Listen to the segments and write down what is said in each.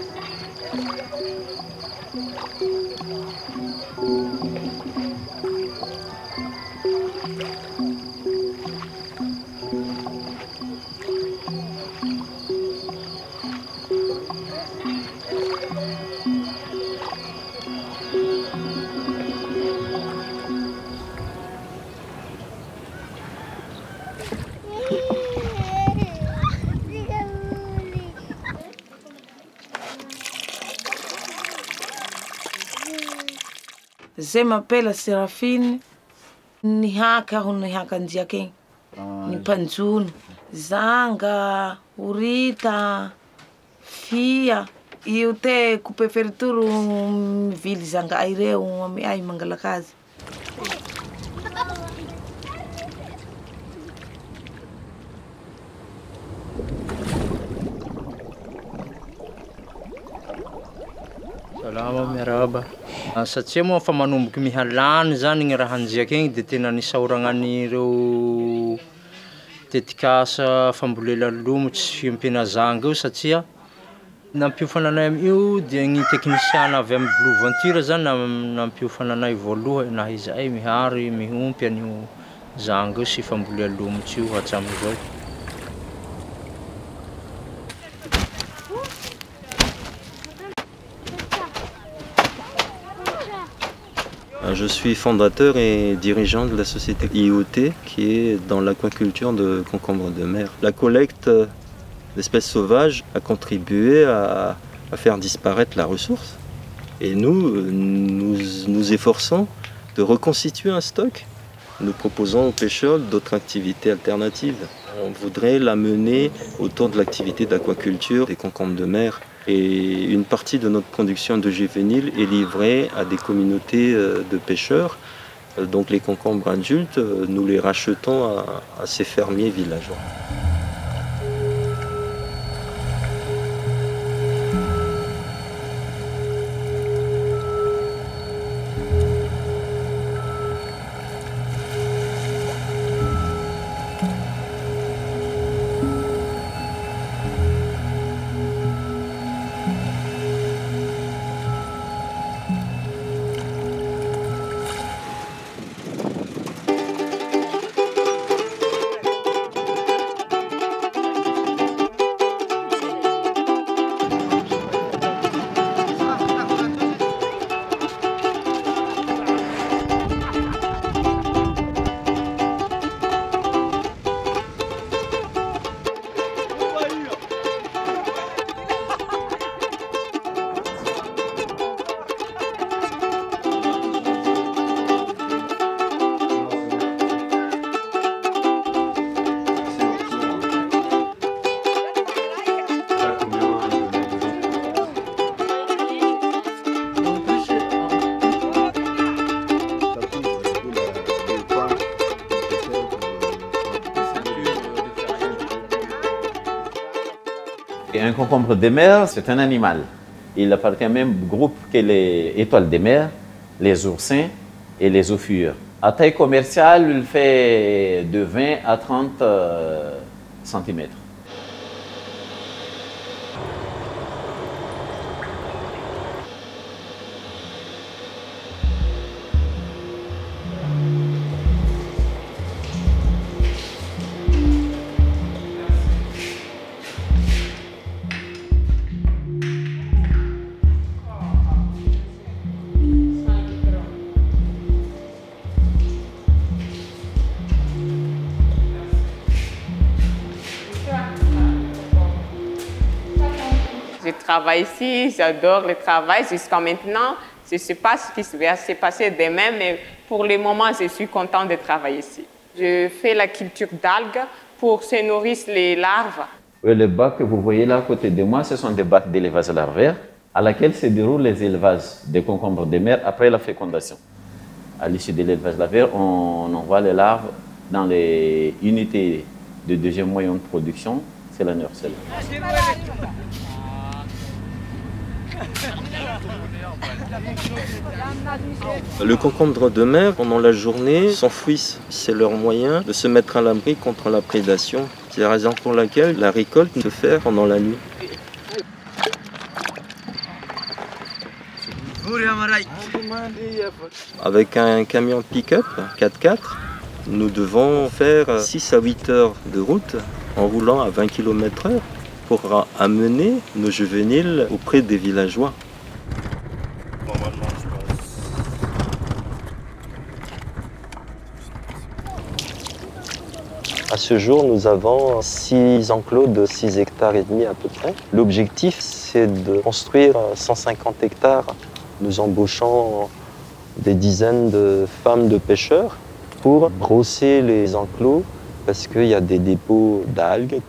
Thank you. zay mampela Serafine ni haka hono haka ndiake ny ah, mpanjono zanga orita fia. Io te kupeferituru vily zanga ay reo ami ay mangalakazy salama miaraba. Ah, satsia moa fa manomboky mihalany zany ny raha anjiaka igny de tena nisaoragnan'ireo tetikasa fambolela lomo tsy fiompenazanga eo satsia nampiofana anay amin'io dia ny teknisiana avy amin'ny blou venture zany nampiofana anay voaloha nah izahay mihary miompy an'io zanga io sy fambolea lomotsy io hatramin'izao. Je suis fondateur et dirigeant de la société IoT qui est dans l'aquaculture de concombres de mer. La collecte d'espèces sauvages a contribué à, faire disparaître la ressource et nous, nous nous efforçons de reconstituer un stock. Nous proposons aux pêcheurs d'autres activités alternatives. On voudrait l'amener autour de l'activité d'aquaculture des concombres de mer une partie de notre production de juvéniles est livrée à des communautés euh, de pêcheurs. Euh, Donc les concombres adultes, euh, nous les rachetons à ces fermiers villageois. Un concombre de mer, c'est un animal. Il appartient au même groupe que les étoiles de mer, les oursins et les ophiures. À taille commerciale, il fait de 20 à 30 cm. Travaille ici, j'adore le travail jusqu'à maintenant. Je ne sais pas ce qui va se passer demain, mais pour le moment, je suis content de travailler ici. Je fais la culture d'algues pour se nourrir les larves. Et les bacs que vous voyez là à côté de moi, ce sont des bacs d'élevage larvaire à laquelle se déroulent les élevages des concombres de mer après la fécondation. À l'issue de l'élevage larvaire, on envoie les larves dans les unités de deuxième moyen de production, c'est la nurserie. Le concombre de mer, pendant la journée, s'enfouissent. C'est leur moyen de se mettre à l'abri contre la prédation. C'est la raison pour laquelle la récolte se fait pendant la nuit. Avec un camion pick-up 4x4, nous devons faire 6 à 8 heures de route en roulant à 20 km/h pour amener nos juvéniles auprès des villageois. À ce jour, nous avons 6 enclos de 6 hectares et demi à peu près. L'objectif, c'est de construire 150 hectares. Nous embauchons des dizaines de femmes de pêcheurs pour brosser les enclos parce qu'il y a des dépôts d'algues.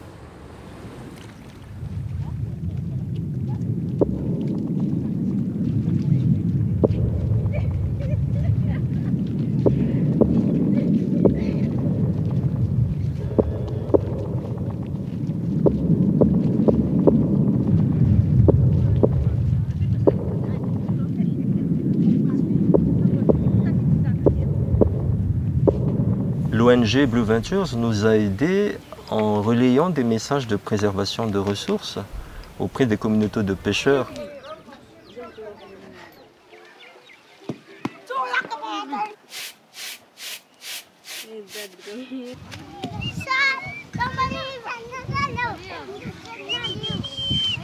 L'ONG Blue Ventures nous a aidés en relayant des messages de préservation de ressources auprès des communautés de pêcheurs.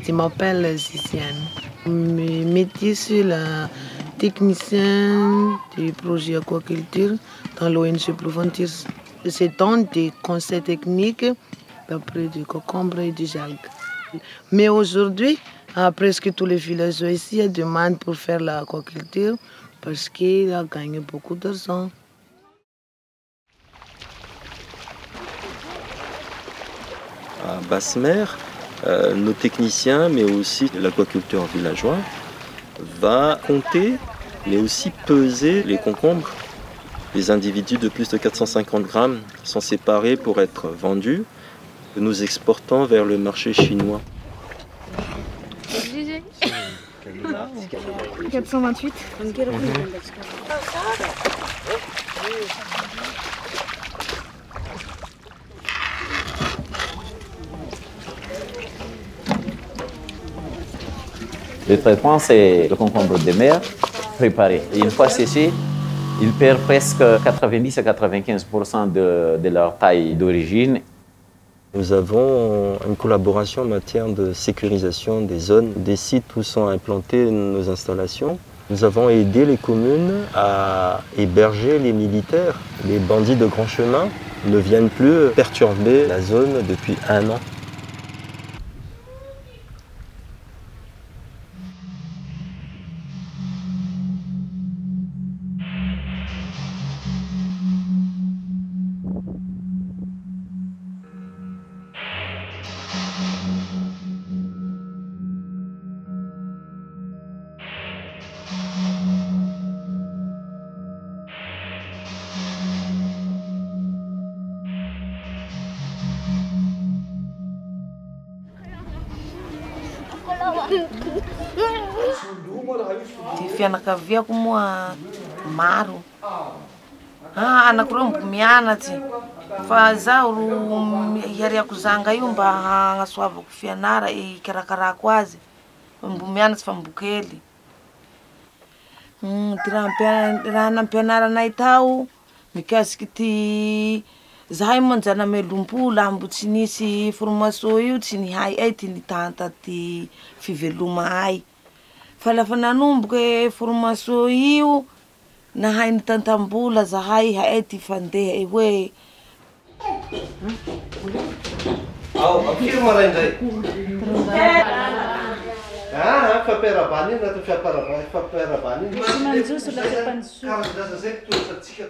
Je m'appelle Sisiane. Mes métiers, c'est la technicien du projet aquaculture dans l'ONG Ventures. C'est dans des conseils techniques d'après du concombre et des algues. Mais aujourd'hui, presque tous les villages ici demandent pour faire l'aquaculture parce qu'il a gagné beaucoup d'argent. À Basse-Mer, euh, nos techniciens, mais aussi l'aquaculture villageois, va compter, mais aussi peser les concombres. Les individus de plus de 450 grammes sont séparés pour être vendus. Nous exportons vers le marché chinois. 428. Le traitement, c'est le concombre de mer préparé. Et une fois séché, il perd presque 90 à 95 de, de leur taille d'origine. Nous avons une collaboration en matière de sécurisation des zones, des sites où sont implantées nos installations. Nous avons aidé les communes à héberger les militaires. Les bandits de grand chemin ne viennent plus perturber la zone depuis un an. de fianakaviako moa maro. Ah, Anakiroa mbo mianatsy fa zaho ro hiariako zanga io mba hagnasoavako fianara eh, ikarakarako azy. Mbo mianatsy fa mbo kely. Mm, ty raha raha nampianaranay tao mikasiky ty zahay monjanamelom-bola mbo tsy nisy formation io tsy nihay ay ty nitanta ty fiveloma ay. Fa lafa nanomboky e formation io nahay nitantam-bola zahay haay ty fandeha e hoe. Ao afiry maraindray aha ah, fampiarabany iny natao fiaparaba fampiarabany iny manjoso lafa mpanjoso karaha zaza zay tosatsika